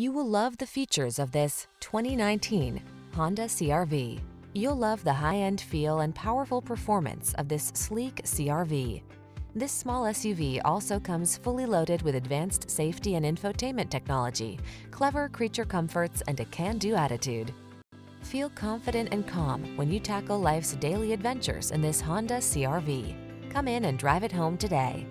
You will love the features of this 2019 Honda CRV. You'll love the high-end feel and powerful performance of this sleek CRV. This small SUV also comes fully loaded with advanced safety and infotainment technology, clever creature comforts, and a can-do attitude. Feel confident and calm when you tackle life's daily adventures in this Honda CRV. Come in and drive it home today.